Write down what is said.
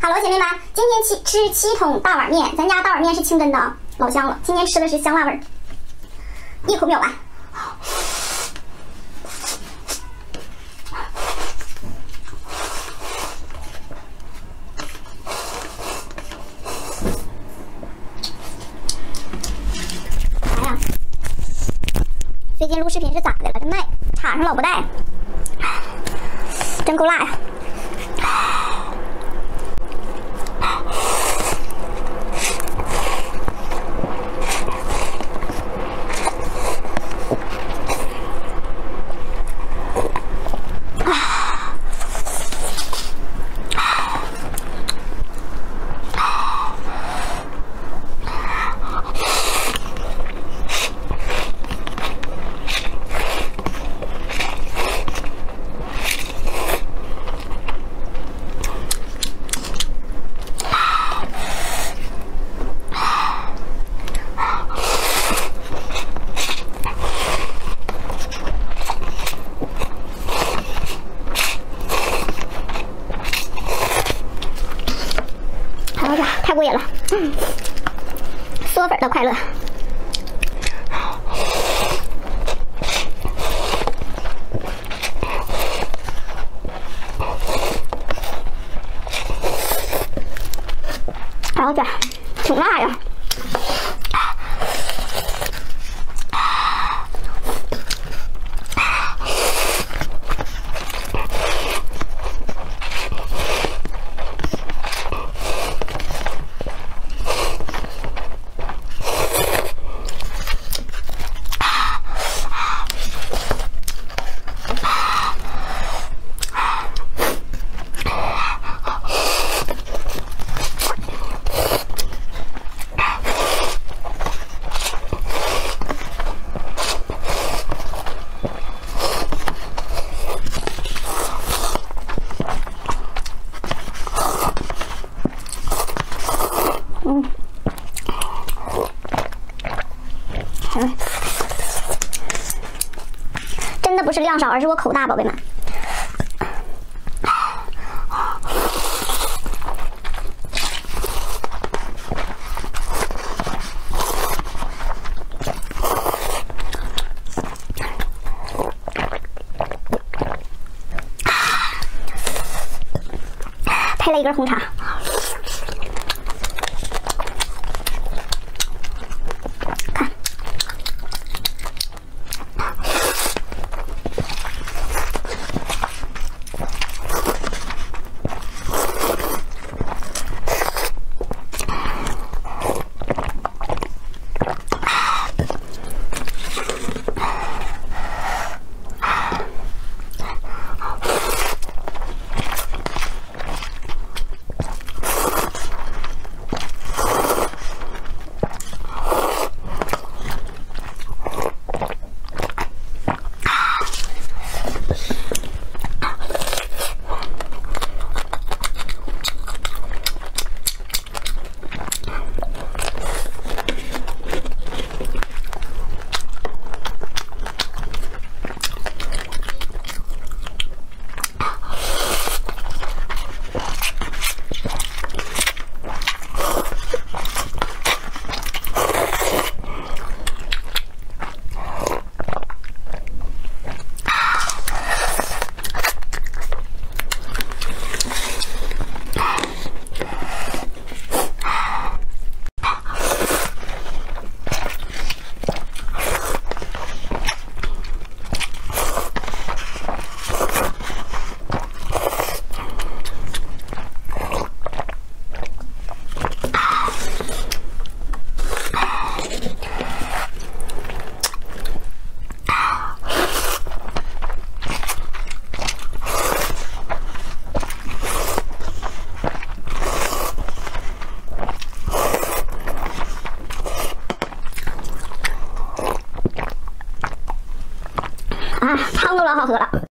哈喽，姐妹们，今天七吃七桶大碗面，咱家大碗面是清真的啊，老香了。今天吃的是香辣味儿，一口秒完。哎呀，最近录视频是咋的了？这麦插上老不带，真够辣呀！过瘾了！嗯，嗦粉的快乐。哎我天，挺辣呀！嗯，真的不是量少，而是我口大，宝贝们。配了一根红茶。老好喝了。